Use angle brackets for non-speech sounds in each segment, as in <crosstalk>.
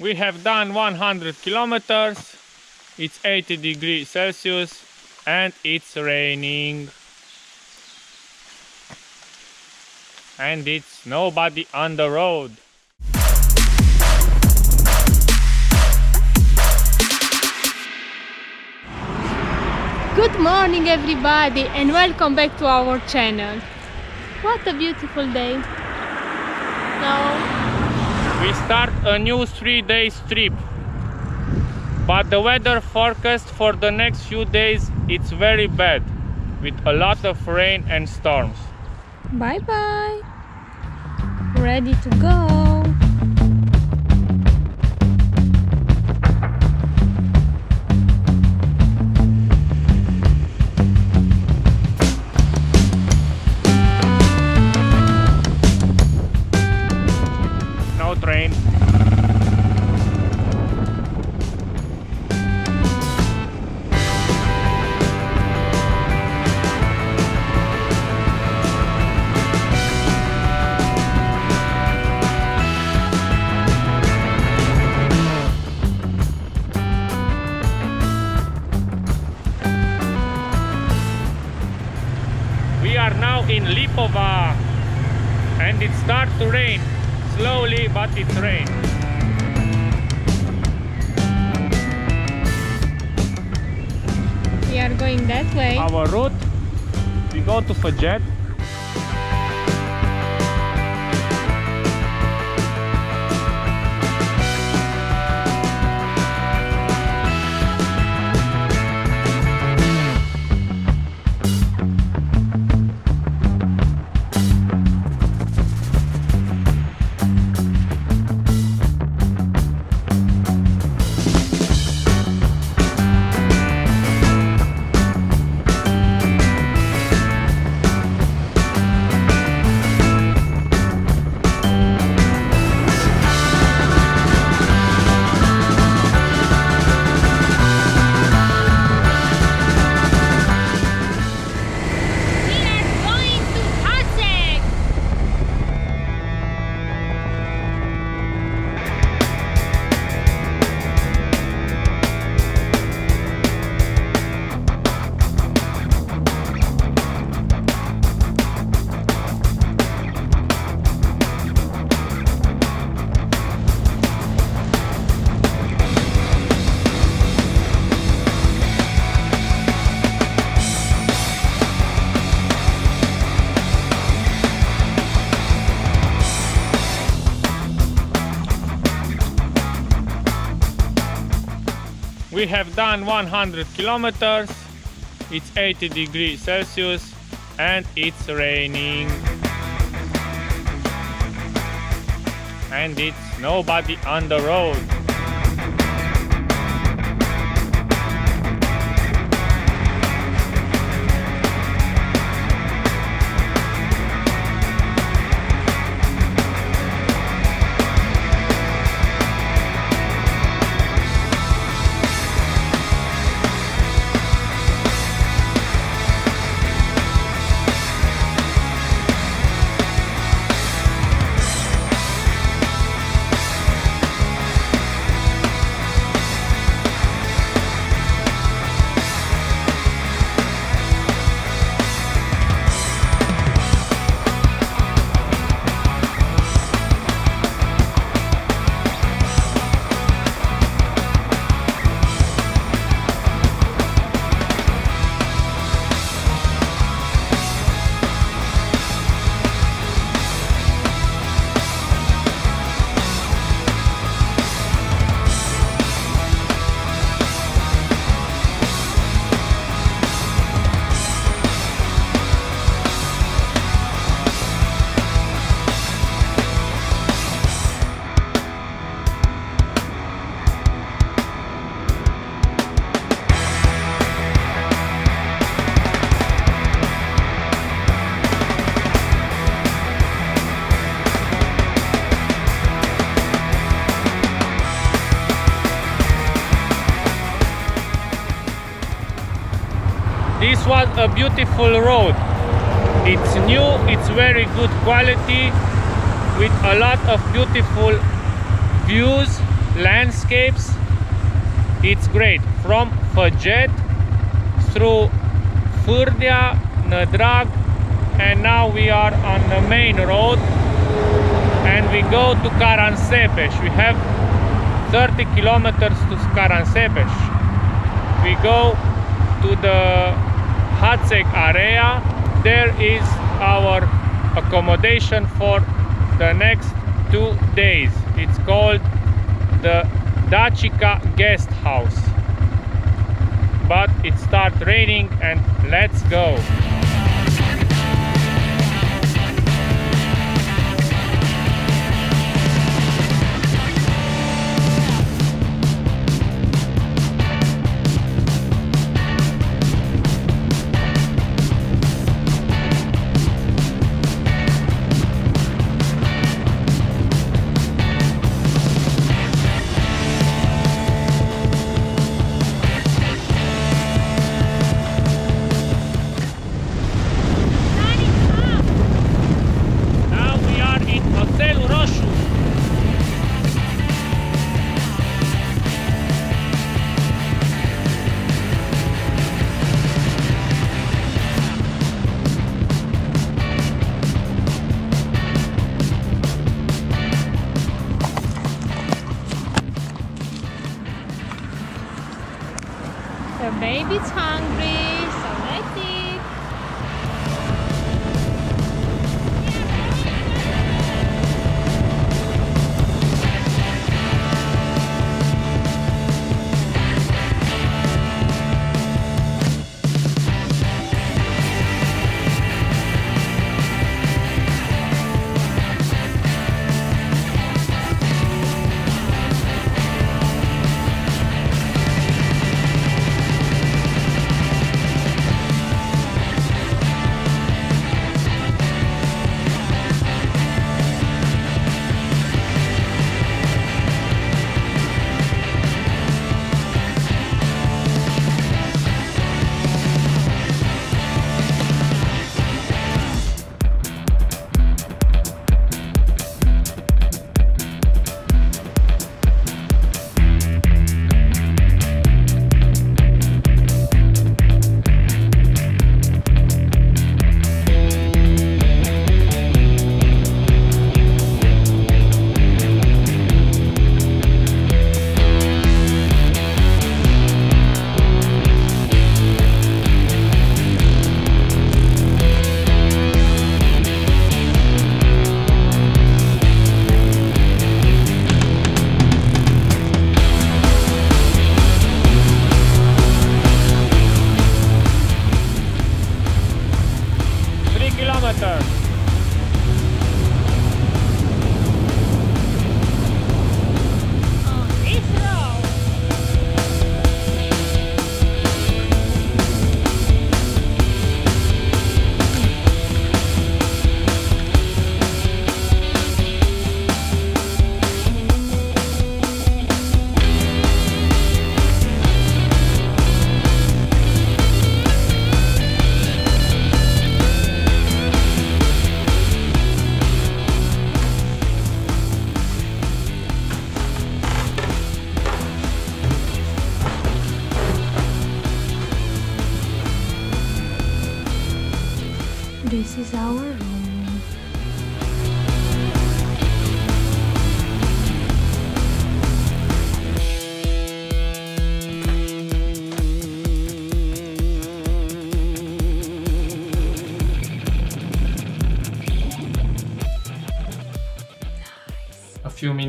We have done 100 kilometers. It's 80 degrees Celsius and it's raining. And it's nobody on the road. Good morning everybody and welcome back to our channel. What a beautiful day. Now We start a new three days trip. But the weather forecast for the next few days it's very bad with a lot of rain and storms. bye bye. Ready to go. And it starts to rain. Slowly but it's rain We are going that way. our route we go to Făget we have done 100 kilometers. It's 80 degrees Celsius and it's raining. And it's nobody on the road a beautiful road. It's new, it's very good quality with a lot of beautiful views landscapes. It's great from Făget through Fârdea, Nădrag, and now we are on the main road and we go to Caransebeș. We have 30 kilometers to Caransebeș. We go to the Hațeg area. There is our accommodation for the next two days. It's called the Dacica guest house. But it starts raining and let's go. The baby's hungry,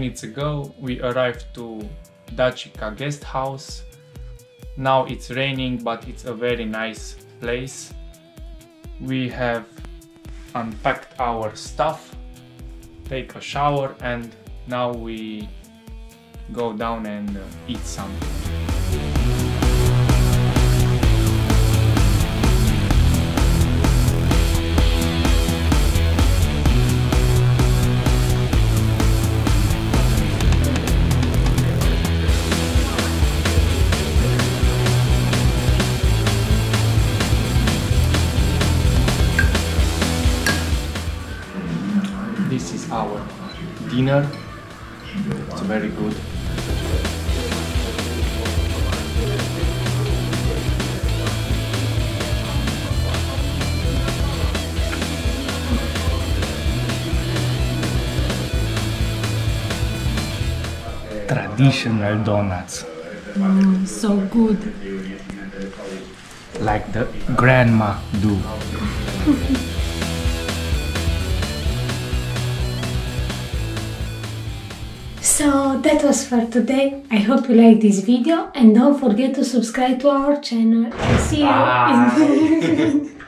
minutes ago, we arrived to Dacica guest house. Now it's raining, but it's a very nice place. We have unpacked our stuff, take a shower, and now we go down and uh, eat something. dinner. It's very good. Traditional donuts. Mm, so good. Like the grandma do. <laughs> So that was for today. I hope you like this video and don't forget to subscribe to our channel. See you in <laughs>